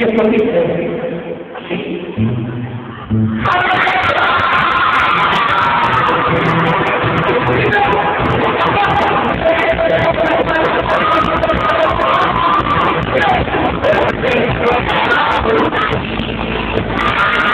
Yes, what is Thank you.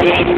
Thank you.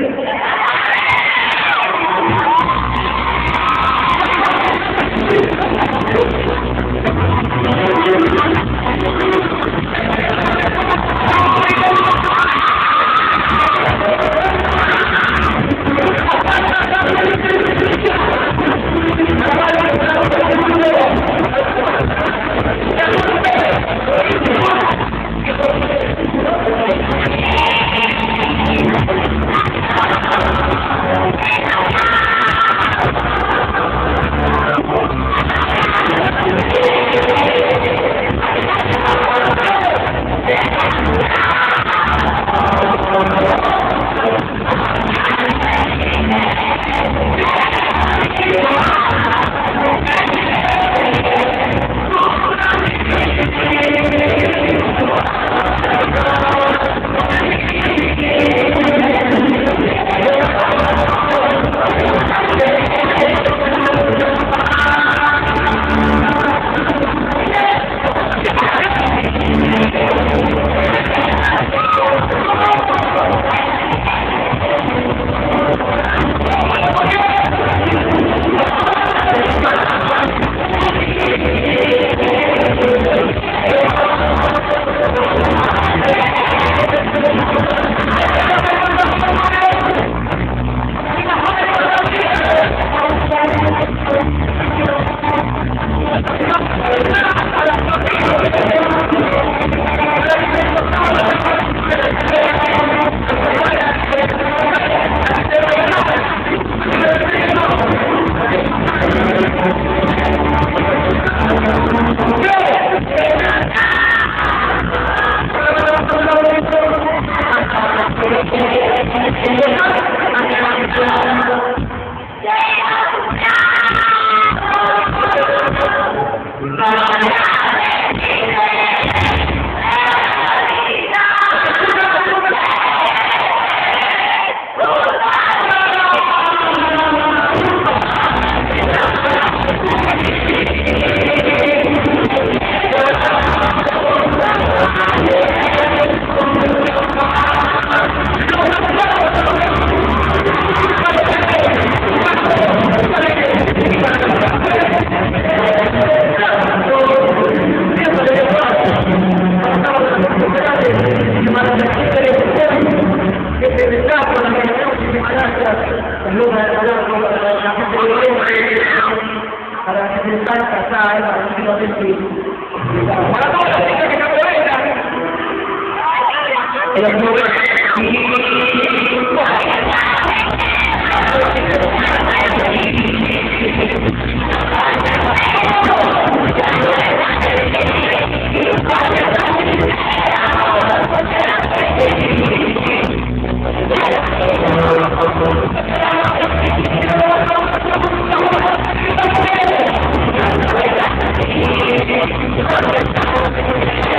Thank you.